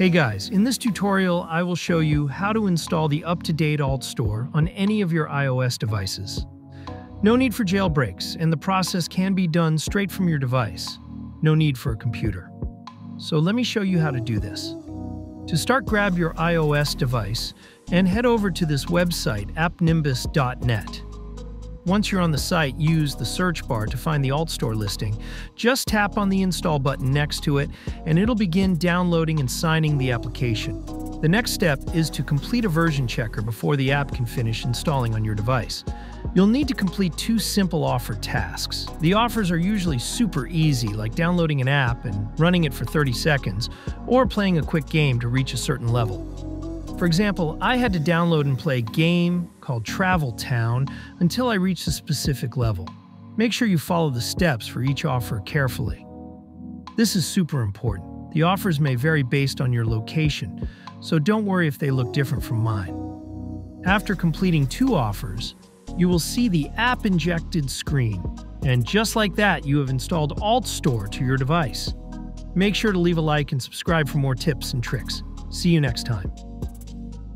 Hey guys, in this tutorial I will show you how to install the up-to-date Alt Store on any of your iOS devices. No need for jailbreaks, and the process can be done straight from your device. No need for a computer. So let me show you how to do this. To start, grab your iOS device and head over to this website, appnimbus.net. Once you're on the site, use the search bar to find the Alt Store listing. Just tap on the install button next to it, and it'll begin downloading and signing the application. The next step is to complete a version checker before the app can finish installing on your device. You'll need to complete two simple offer tasks. The offers are usually super easy, like downloading an app and running it for 30 seconds, or playing a quick game to reach a certain level. For example, I had to download and play a game called Travel Town until I reached a specific level. Make sure you follow the steps for each offer carefully. This is super important. The offers may vary based on your location, so don't worry if they look different from mine. After completing two offers, you will see the app injected screen, and just like that, you have installed Alt Store to your device. Make sure to leave a like and subscribe for more tips and tricks. See you next time.